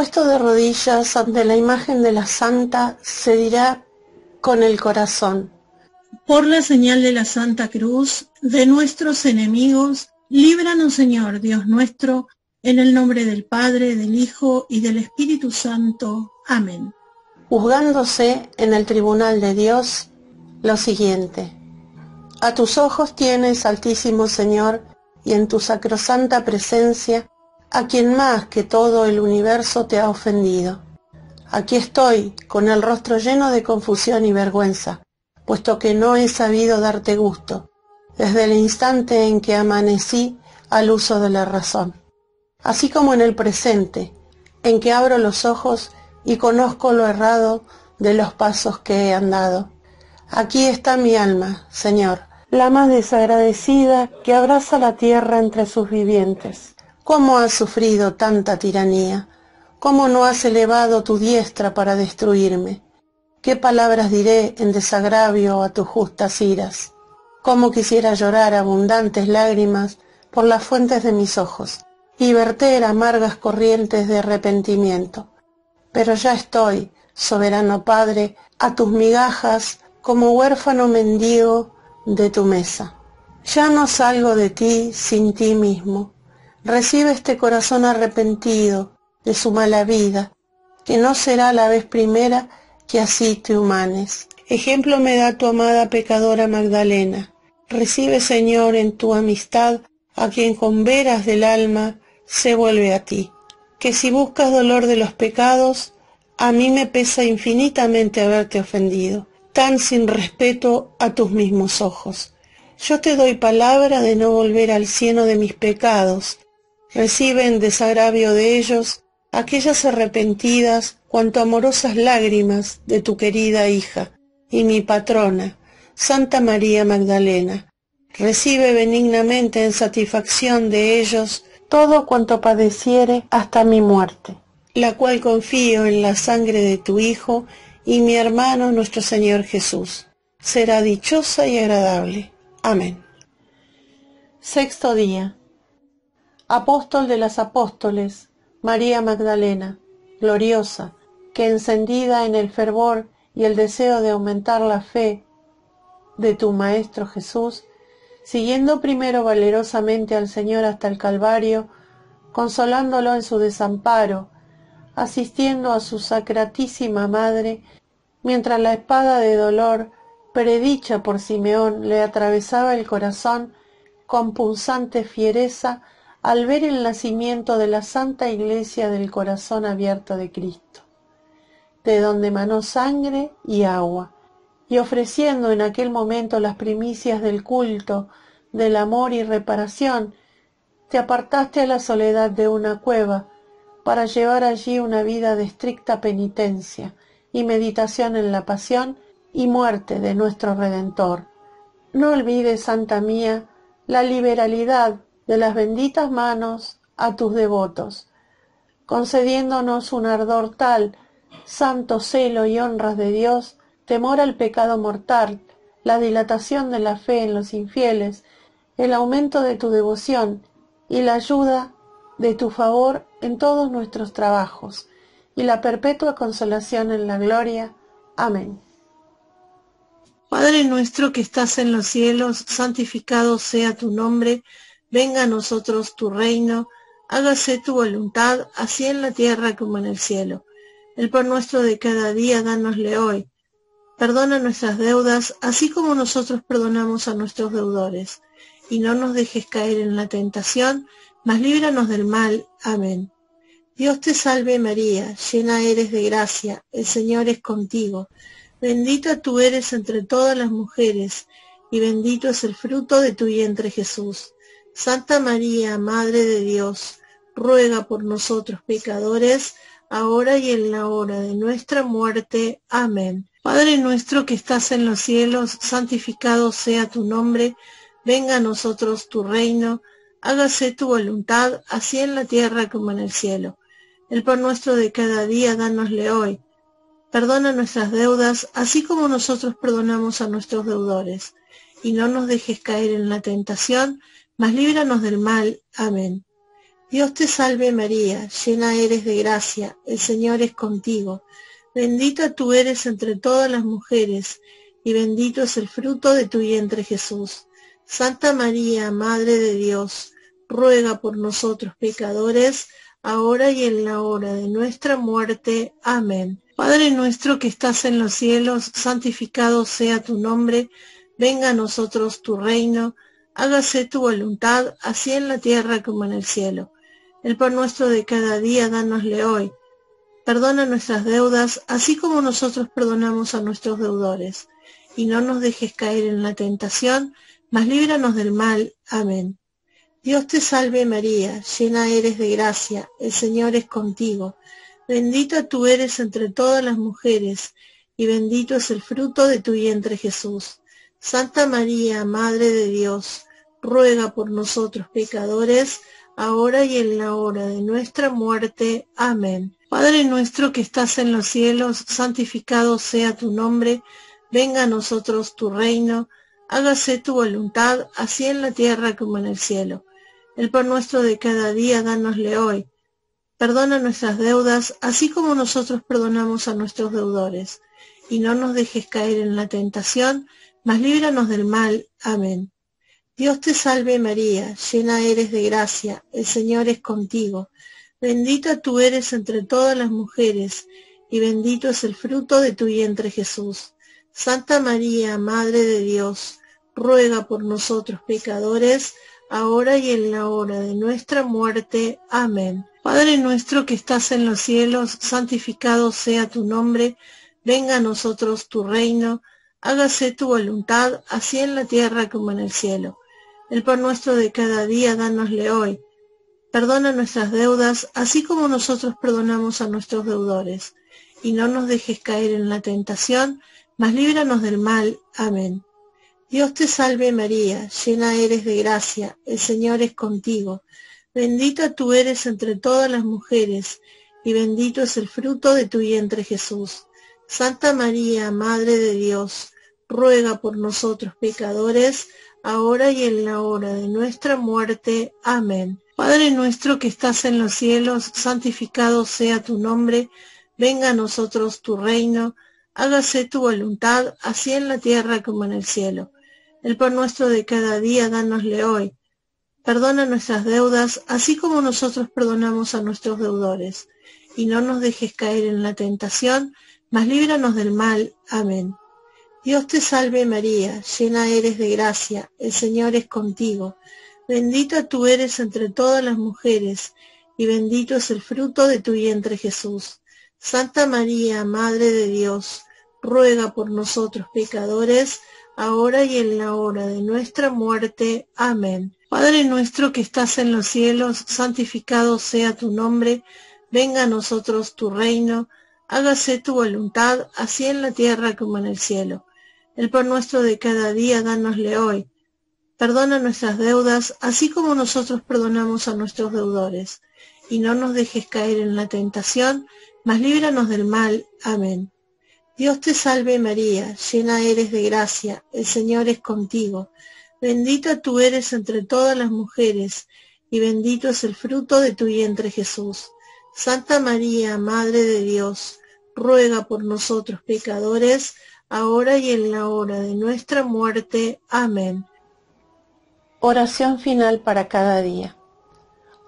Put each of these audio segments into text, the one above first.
puesto de rodillas ante la imagen de la Santa, se dirá con el corazón. Por la señal de la Santa Cruz, de nuestros enemigos, líbranos Señor, Dios nuestro, en el nombre del Padre, del Hijo y del Espíritu Santo. Amén. Juzgándose en el tribunal de Dios, lo siguiente. A tus ojos tienes, Altísimo Señor, y en tu sacrosanta presencia, a quien más que todo el universo te ha ofendido. Aquí estoy, con el rostro lleno de confusión y vergüenza, puesto que no he sabido darte gusto, desde el instante en que amanecí al uso de la razón, así como en el presente, en que abro los ojos y conozco lo errado de los pasos que he andado. Aquí está mi alma, Señor, la más desagradecida que abraza la tierra entre sus vivientes. ¿Cómo has sufrido tanta tiranía? ¿Cómo no has elevado tu diestra para destruirme? ¿Qué palabras diré en desagravio a tus justas iras? ¿Cómo quisiera llorar abundantes lágrimas por las fuentes de mis ojos y verter amargas corrientes de arrepentimiento? Pero ya estoy, soberano Padre, a tus migajas como huérfano mendigo de tu mesa. Ya no salgo de ti sin ti mismo Recibe este corazón arrepentido de su mala vida, que no será la vez primera que así te humanes. Ejemplo me da tu amada pecadora Magdalena. Recibe, Señor, en tu amistad a quien con veras del alma se vuelve a ti. Que si buscas dolor de los pecados, a mí me pesa infinitamente haberte ofendido, tan sin respeto a tus mismos ojos. Yo te doy palabra de no volver al cieno de mis pecados, Recibe en desagravio de ellos aquellas arrepentidas cuanto amorosas lágrimas de tu querida hija y mi patrona, Santa María Magdalena. Recibe benignamente en satisfacción de ellos todo cuanto padeciere hasta mi muerte, la cual confío en la sangre de tu Hijo y mi hermano nuestro Señor Jesús. Será dichosa y agradable. Amén. Sexto día apóstol de las apóstoles, María Magdalena, gloriosa, que encendida en el fervor y el deseo de aumentar la fe de tu Maestro Jesús, siguiendo primero valerosamente al Señor hasta el Calvario, consolándolo en su desamparo, asistiendo a su sacratísima Madre, mientras la espada de dolor, predicha por Simeón, le atravesaba el corazón con punzante fiereza, al ver el nacimiento de la Santa Iglesia del Corazón Abierto de Cristo, de donde manó sangre y agua, y ofreciendo en aquel momento las primicias del culto, del amor y reparación, te apartaste a la soledad de una cueva para llevar allí una vida de estricta penitencia y meditación en la pasión y muerte de nuestro Redentor. No olvides, Santa mía, la liberalidad de las benditas manos a tus devotos, concediéndonos un ardor tal, santo celo y honras de Dios, temor al pecado mortal, la dilatación de la fe en los infieles, el aumento de tu devoción y la ayuda de tu favor en todos nuestros trabajos, y la perpetua consolación en la gloria. Amén. Padre nuestro que estás en los cielos, santificado sea tu nombre, Venga a nosotros tu reino, hágase tu voluntad, así en la tierra como en el cielo. El pan nuestro de cada día, dánosle hoy. Perdona nuestras deudas, así como nosotros perdonamos a nuestros deudores. Y no nos dejes caer en la tentación, mas líbranos del mal. Amén. Dios te salve María, llena eres de gracia, el Señor es contigo. Bendita tú eres entre todas las mujeres, y bendito es el fruto de tu vientre Jesús. Santa María, Madre de Dios, ruega por nosotros pecadores, ahora y en la hora de nuestra muerte. Amén. Padre nuestro que estás en los cielos, santificado sea tu nombre, venga a nosotros tu reino, hágase tu voluntad, así en la tierra como en el cielo. El pan nuestro de cada día, dánosle hoy. Perdona nuestras deudas, así como nosotros perdonamos a nuestros deudores. Y no nos dejes caer en la tentación, mas líbranos del mal. Amén. Dios te salve María, llena eres de gracia, el Señor es contigo. Bendita tú eres entre todas las mujeres, y bendito es el fruto de tu vientre Jesús. Santa María, Madre de Dios, ruega por nosotros pecadores, ahora y en la hora de nuestra muerte. Amén. Padre nuestro que estás en los cielos, santificado sea tu nombre, venga a nosotros tu reino, hágase tu voluntad, así en la tierra como en el cielo. El pan nuestro de cada día, dánosle hoy. Perdona nuestras deudas, así como nosotros perdonamos a nuestros deudores. Y no nos dejes caer en la tentación, mas líbranos del mal. Amén. Dios te salve María, llena eres de gracia, el Señor es contigo. Bendita tú eres entre todas las mujeres, y bendito es el fruto de tu vientre Jesús. Santa María, Madre de Dios, ruega por nosotros pecadores, ahora y en la hora de nuestra muerte. Amén. Padre nuestro que estás en los cielos, santificado sea tu nombre, venga a nosotros tu reino, hágase tu voluntad, así en la tierra como en el cielo. El pan nuestro de cada día, dánosle hoy. Perdona nuestras deudas, así como nosotros perdonamos a nuestros deudores. Y no nos dejes caer en la tentación, mas líbranos del mal. Amén. Dios te salve María, llena eres de gracia, el Señor es contigo. Bendita tú eres entre todas las mujeres, y bendito es el fruto de tu vientre Jesús. Santa María, Madre de Dios, ruega por nosotros pecadores, ahora y en la hora de nuestra muerte. Amén. Padre nuestro que estás en los cielos, santificado sea tu nombre, venga a nosotros tu reino, hágase tu voluntad, así en la tierra como en el cielo. El pan nuestro de cada día, dánosle hoy. Perdona nuestras deudas, así como nosotros perdonamos a nuestros deudores. Y no nos dejes caer en la tentación, mas líbranos del mal. Amén. Dios te salve María, llena eres de gracia, el Señor es contigo. Bendita tú eres entre todas las mujeres, y bendito es el fruto de tu vientre Jesús. Santa María, Madre de Dios, ruega por nosotros pecadores, ahora y en la hora de nuestra muerte. Amén. Padre nuestro que estás en los cielos, santificado sea tu nombre, venga a nosotros tu reino, hágase tu voluntad, así en la tierra como en el cielo. El pan nuestro de cada día, dánosle hoy. Perdona nuestras deudas, así como nosotros perdonamos a nuestros deudores. Y no nos dejes caer en la tentación, mas líbranos del mal. Amén. Dios te salve María, llena eres de gracia, el Señor es contigo. Bendita tú eres entre todas las mujeres, y bendito es el fruto de tu vientre Jesús. Santa María, Madre de Dios, ruega por nosotros pecadores, ahora y en la hora de nuestra muerte. Amén. Padre nuestro que estás en los cielos, santificado sea tu nombre, venga a nosotros tu reino, hágase tu voluntad, así en la tierra como en el cielo. El pan nuestro de cada día, dánosle hoy. Perdona nuestras deudas, así como nosotros perdonamos a nuestros deudores. Y no nos dejes caer en la tentación, mas líbranos del mal. Amén. Dios te salve María, llena eres de gracia, el Señor es contigo. Bendita tú eres entre todas las mujeres, y bendito es el fruto de tu vientre Jesús. Santa María, Madre de Dios, ruega por nosotros pecadores, ahora y en la hora de nuestra muerte. Amén. Oración final para cada día.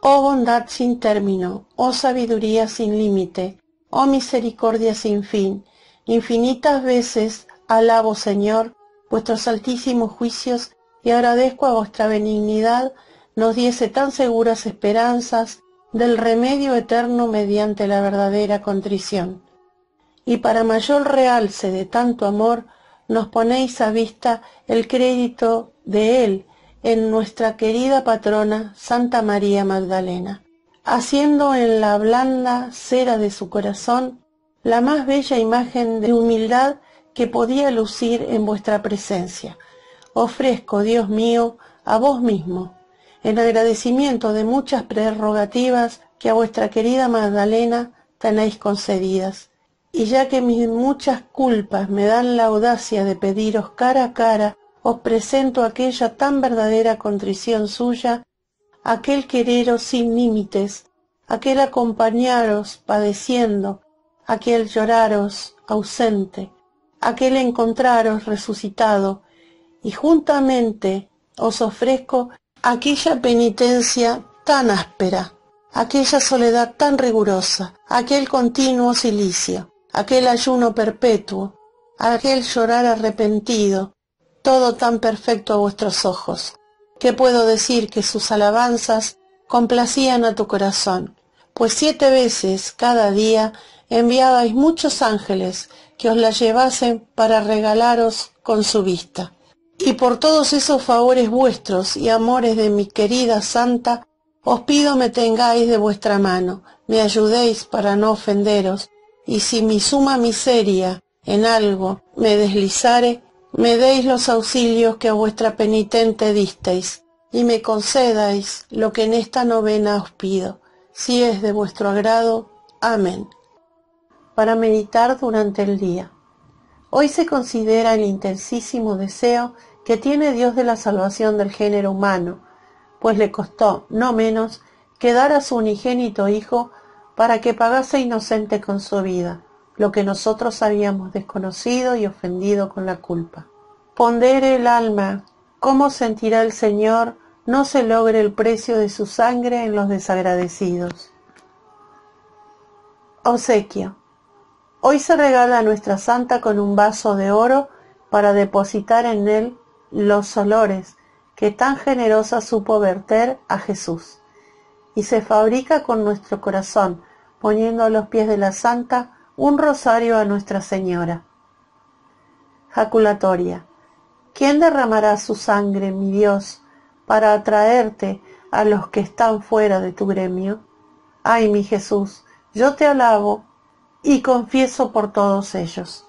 Oh bondad sin término, oh sabiduría sin límite, oh misericordia sin fin, Infinitas veces alabo, Señor, vuestros altísimos juicios y agradezco a vuestra benignidad nos diese tan seguras esperanzas del remedio eterno mediante la verdadera contrición. Y para mayor realce de tanto amor, nos ponéis a vista el crédito de Él en nuestra querida patrona Santa María Magdalena, haciendo en la blanda cera de su corazón la más bella imagen de humildad que podía lucir en vuestra presencia. Ofrezco, Dios mío, a vos mismo, en agradecimiento de muchas prerrogativas que a vuestra querida Magdalena tenéis concedidas. Y ya que mis muchas culpas me dan la audacia de pediros cara a cara, os presento aquella tan verdadera contrición suya, aquel quereros sin límites, aquel acompañaros padeciendo, aquel lloraros ausente, aquel encontraros resucitado, y juntamente os ofrezco aquella penitencia tan áspera, aquella soledad tan rigurosa, aquel continuo silicio, aquel ayuno perpetuo, aquel llorar arrepentido, todo tan perfecto a vuestros ojos, que puedo decir que sus alabanzas complacían a tu corazón, pues siete veces cada día enviabais muchos ángeles que os la llevasen para regalaros con su vista. Y por todos esos favores vuestros y amores de mi querida santa, os pido me tengáis de vuestra mano, me ayudéis para no ofenderos, y si mi suma miseria en algo me deslizare, me deis los auxilios que a vuestra penitente disteis, y me concedáis lo que en esta novena os pido, si es de vuestro agrado. Amén. Para meditar durante el día. Hoy se considera el intensísimo deseo que tiene Dios de la salvación del género humano, pues le costó, no menos, que dar a su unigénito Hijo para que pagase inocente con su vida, lo que nosotros habíamos desconocido y ofendido con la culpa. Pondere el alma, cómo sentirá el Señor no se logre el precio de su sangre en los desagradecidos. Obsequio. Hoy se regala a nuestra santa con un vaso de oro para depositar en él los olores que tan generosa supo verter a Jesús, y se fabrica con nuestro corazón, poniendo a los pies de la Santa un rosario a Nuestra Señora. Jaculatoria. ¿Quién derramará su sangre, mi Dios, para atraerte a los que están fuera de tu gremio? Ay, mi Jesús, yo te alabo y confieso por todos ellos.